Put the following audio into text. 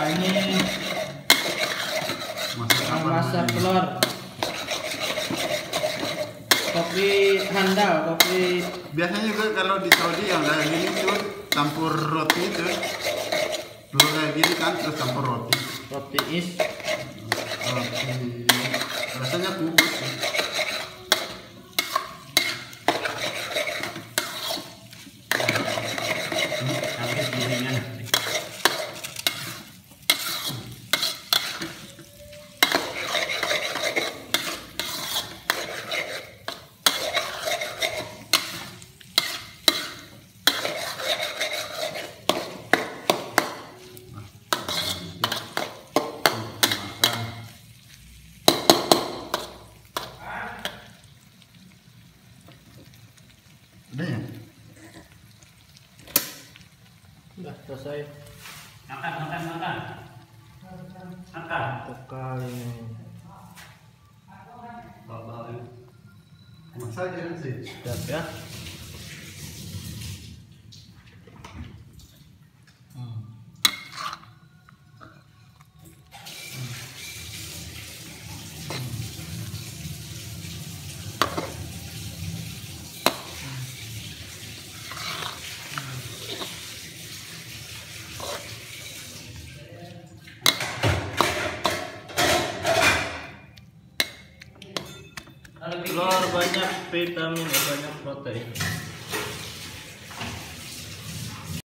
Nah, ini Masak apa masak namanya? telur. Kopi handal, kopi Biasanya juga kalau di Saudi yang kayak gini tuh campur roti itu. Dulu kayak gini kan terus campur roti. roti is. Roti rasanya kubus. sih. Ada ya? Udah selesai. Makan, makan, makan. Makan. Bekal ini. Bawa-bawa. Masak aja sih. Siap ya. Telur banyak vitamin, banyak protein.